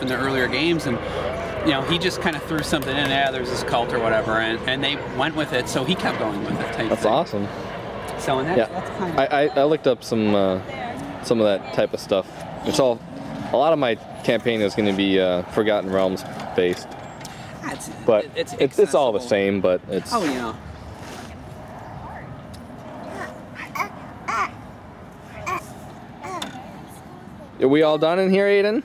stuff in the earlier games, and you know, he just kind of threw something in. Yeah, there's this cult or whatever, and, and they went with it, so he kept going with it. That's thing. awesome. So and that's, Yeah, that's kind of I, I, I looked up some uh, some of that type of stuff. It's all a lot of my campaign is going to be uh, Forgotten Realms based, That's, but it's it's it's all the same. But it's Oh yeah. Are we all done in here, Aidan?